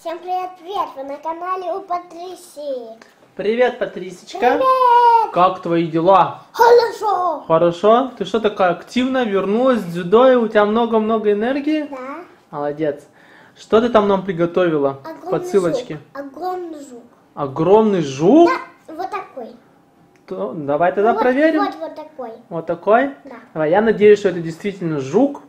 Всем привет, привет! Вы на канале у Патрисии. Привет, Патрисечка. Привет! Как твои дела? Хорошо! Хорошо? Ты что такая активная, вернулась с дзюдо, и у тебя много-много энергии? Да. Молодец. Что ты там нам приготовила? Огромный По ссылочке. жук. Огромный жук. Огромный жук? Да, вот такой. То- давай тогда вот, проверим. Вот, вот такой. Вот такой? Да. Давай, я надеюсь, что это действительно жук,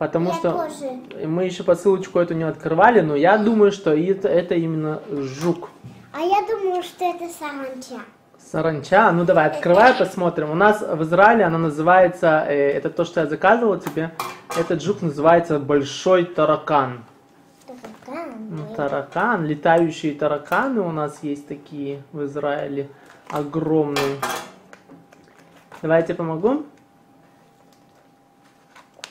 потому Я что тоже. мы еще посылочку эту не открывали, но я думаю, что это, это именно жук. А я думаю, что это саранча. Саранча, ну давай, открывай, посмотрим. У нас в Израиле она называется, э, это то, что я заказывал тебе, этот жук называется большой таракан. Таракан. Ну, таракан, летающие тараканы у нас есть такие в Израиле, огромные. Давай я тебе помогу.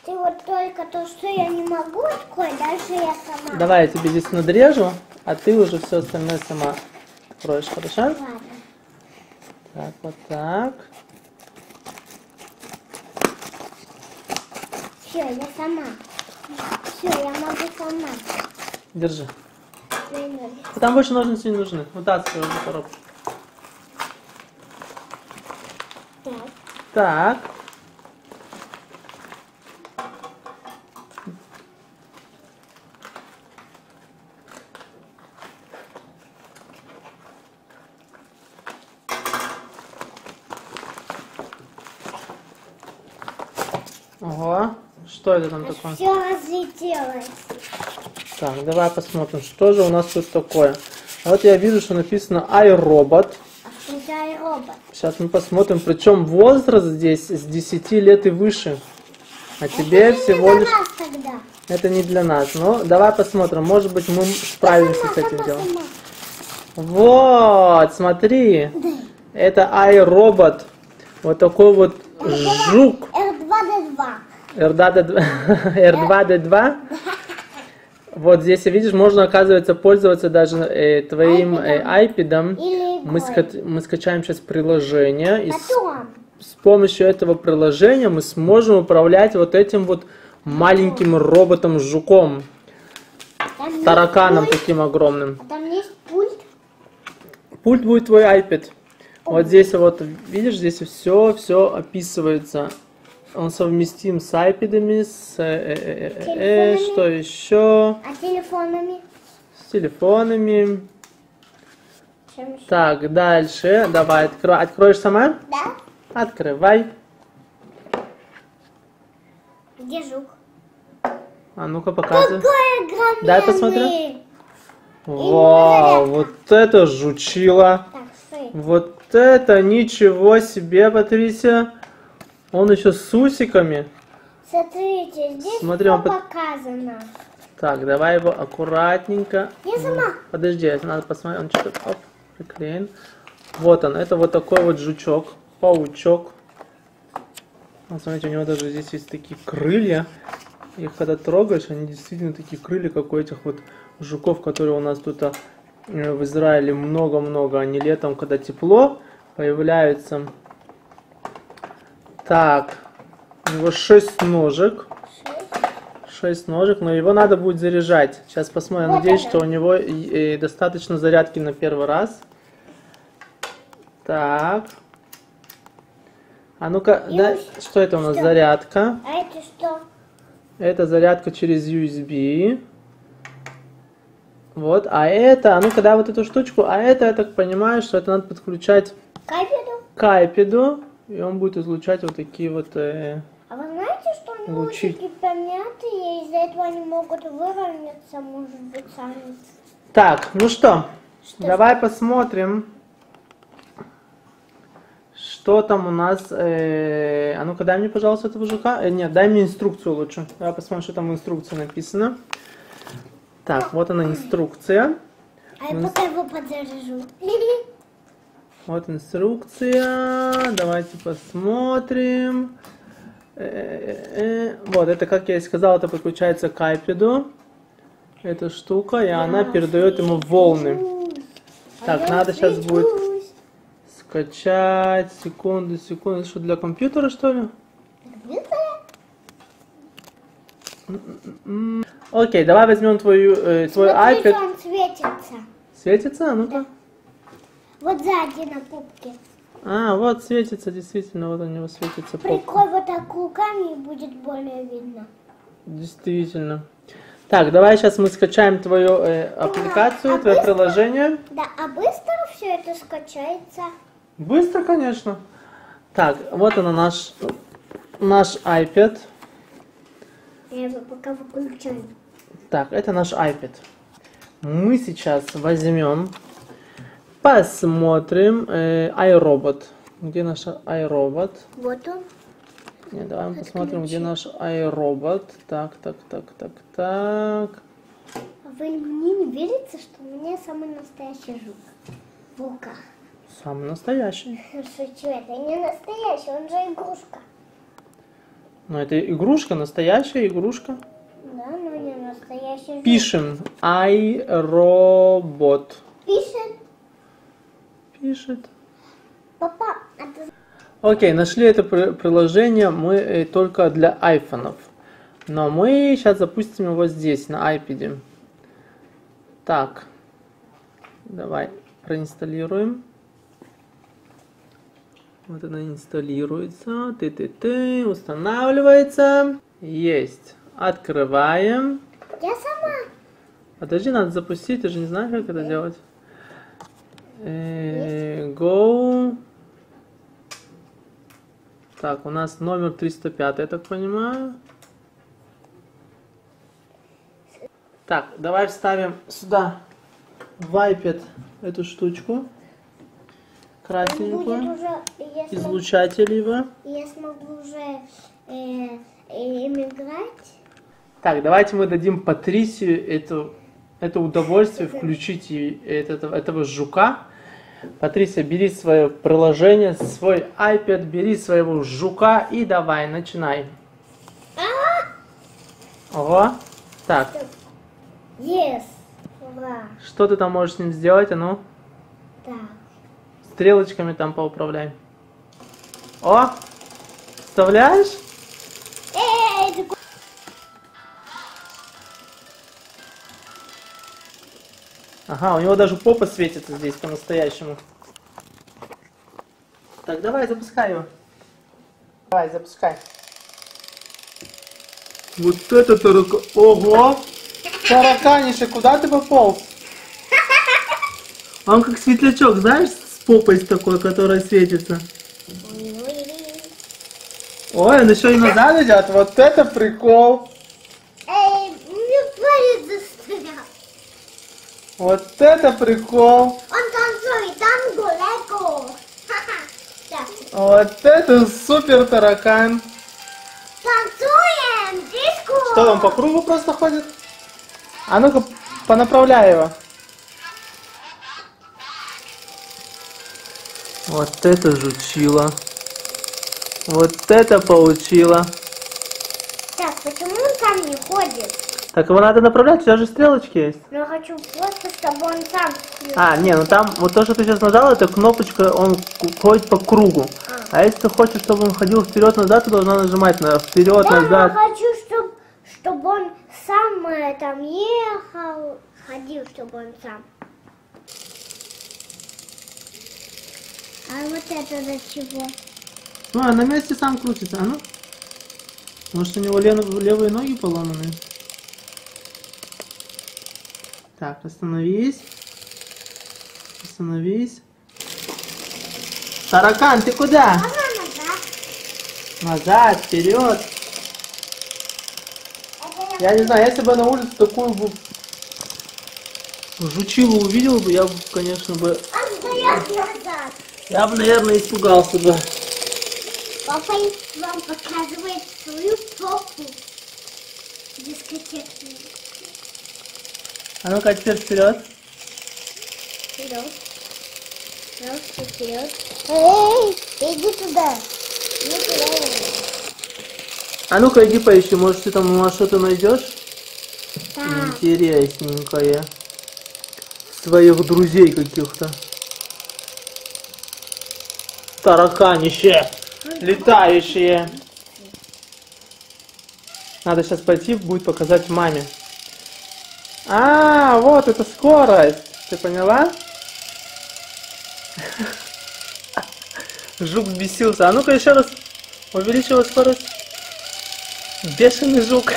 Ты вот только то, что я не могу открыть, даже я сама. Давай я тебе здесь надрежу, а ты уже все остальное сама откроешь, хорошо? Ладно. Так, вот так. Все, я сама. Все, я могу сама. Держи. А Там больше ножницы не нужны. Вытаскивай уже коробку. Так. Так. Ого, что это там такое? Все разлетелось. Так, давай посмотрим, что же у нас тут такое. А Вот я вижу, что написано iRobot. А за робот? Сейчас мы посмотрим, причем возраст здесь с 10 лет и выше. А тебе Это всего для лишь... нас тогда. Это не для нас. Но давай посмотрим, может быть мы справимся с этим Сама, делом. сама. Вот, смотри. Это iRobot. Вот такой вот жук. R2D2. R2D2. R2D2. Вот здесь, видишь, можно, оказывается, пользоваться даже э, твоим э, iPad. Мы, ска- мы скачаем сейчас приложение, и с, с помощью этого приложения мы сможем управлять вот этим вот маленьким роботом-жуком, тараканом таким огромным. А Там есть пульт. Пульт будет твой iPad. Вот здесь вот, видишь, здесь все, все описывается. Он совместим с iPad'ами, с э, э, э, э, э, что еще, А телефонами? с телефонами. Так, дальше, давай, откро- откроешь сама? Да? Открывай. Где жук? А ну-ка показывай. Какой огроменный! Дай посмотрю. Вау, вот это жучило. Так. Вот это ничего себе, Патрисия. Он еще с усиками. Смотрите, здесь Смотри, он под- показано. Так, давай его аккуратненько. Я сама. Подожди, надо посмотреть, он что-то оп, приклеен. Вот он, это вот такой вот жучок, паучок. Вот смотрите, у него даже здесь есть такие крылья. Их когда трогаешь, они действительно такие крылья, как у этих вот жуков, которые у нас тут а, в Израиле много-много. Они летом, когда тепло, появляются. Так, у него 6 ножек. Шесть. 6 ножек, но его надо будет заряжать. Сейчас посмотрим. Вот Надеюсь, что у него достаточно зарядки на первый раз. Так. А ну-ка, да, что это у нас? что? Зарядка. А это что? Это зарядка через USB. Вот, а это, а ну-ка, дай вот эту штучку, а это, я так понимаю, что это надо подключать Капелю? к iPad, и он будет излучать вот такие вот... э, А вы знаете, что они Лучи. очень помятые, и из-за этого они могут выровняться, может быть, сами. Так, ну что, Что? давай посмотрим, что там у нас. э, А ну-ка, дай мне, пожалуйста, этого жука. Э, нет, дай мне инструкцию лучше. Давай посмотрим, что там в инструкции написано. Так, вот она инструкция. А я пока его подзаряжу. Вот инструкция. Давайте посмотрим. Э, э, э. Вот, это, как я и сказал, это подключается к iPad. Эта штука, и она передает ему волны. Так, А я надо щас будет-. Скачать, секунду, секунду. Что, для компьютера, что ли? Окей, давай возьмем твою, э, твой Смотрите, iPad. он светится. Светится? А Ну-ка. Вот сзади на пупке. А, вот светится, действительно, вот у него светится попка. Прикрой вот так руками будет более видно. Действительно. Так, давай сейчас мы скачаем твою э, аппликацию, а твое быстро? приложение. Да, а быстро все это скачается? Быстро, конечно. Так, вот она наш, наш iPad. Я его пока выключаю. Так, это наш iPad. Мы сейчас возьмем, посмотрим э, iRobot. Где наш iRobot? Вот он. Не, давай мы посмотрим, где наш iRobot. Так, так, так, так, так. А Вы мне не верите, что у меня самый настоящий жук в руках? Самый настоящий. Шучу, это не настоящий, он же игрушка. Но это игрушка, настоящая игрушка. Да, но не настоящий жук. Пишем iRobot. Пишет. Пишет. Папа, а ты Окей, нашли это при- приложение мы э, только для айфонов. Но мы сейчас запустим его здесь, на iPad. Так, давай проинсталируем. Вот она инсталируется. Ты-ты-ты, устанавливается. Есть. Открываем. Я сама. Подожди, надо запустить, ты же не знаешь, как это делать. Э, Go. Так, у нас номер 305, я так понимаю. Так, давай вставим сюда в iPad эту штучку. Красненькую. уже, я смогу, Излучатель его. я смогу уже э, э, им играть. Так, давайте мы дадим Патрисию эту, это удовольствие включить этого, этого жука. Патрисия, бери свое приложение, свой iPad, бери своего жука и давай, начинай. Ого. Так, Yes. Ура. что ты там можешь с ним сделать? А ну, Так. стрелочками там поуправляй. О, вставляешь? Ага, у него даже попа светится здесь по-настоящему. Так, давай, запускай его. Давай, запускай. Вот это тарака... Ого! Тараканиша, куда ты пополз? Он как светлячок, знаешь, с попой такой, которая светится. Ой-ой-ой. Ой, он еще и назад идет. Вот это прикол. Эй, мне палец застрял. Вот это прикол. Он танцует танго, лего. Вот это супер таракан. танцуем, диско. Что он по кругу просто ходит? А ну-ка, понаправляй его. Вот это жучило. Вот это получило. Так, почему он сам не ходит? Так, его надо направлять, у тебя же стрелочки есть. Но я хочу просто, чтобы он сам. А, не, ну там, вот то, что ты сейчас нажал, это кнопочка, он ходит по кругу. А если ты хочешь, чтобы он ходил вперед-назад, ты должна нажимать на Да, вперед-назад. я хочу, чтобы чтобы он сам э, там ехал, ходил, чтобы он сам. А вот это для чего? Ну, а на месте сам крутится, а ну? Может, у него лев- левые ноги поломаны? Так, остановись. Остановись. Таракан, ты куда? Назад? Назад, вперед. Я... Не знаю, если бы на улице такую бы жучилу увидел бы, я бы, конечно бы, назад. я бы, наверное, испугался бы. Папа вам показывает свою попу. Дискотеку. А ну-ка, теперь вперед. Вперед. Вперед, вперед. Эй, иди туда. Не туда. А ну-ка, иди поищи, может, ты там у нас что-то найдешь? Так. Интересненькое. Своих друзей каких-то. Тараканище. Летающие. Надо сейчас пойти, будет показать маме. А, вот это скорость. Ты поняла? Жук бесился. А ну-ка еще раз увеличила скорость. Бешеный жук.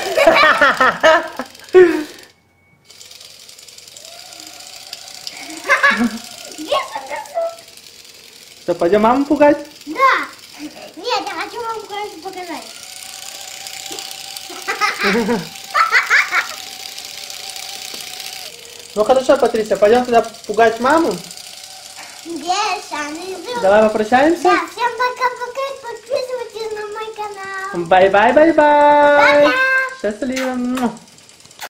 Что, пойдем маму пугать? Да. Нет, я хочу вам кое-что показать. Ну хорошо, Патриция, пойдем тогда пугать маму. Зуб. Давай попрощаемся. Да, всем пока-пока. Подписывайтесь на мой канал. Bye-bye-bye-bye. Счастливо.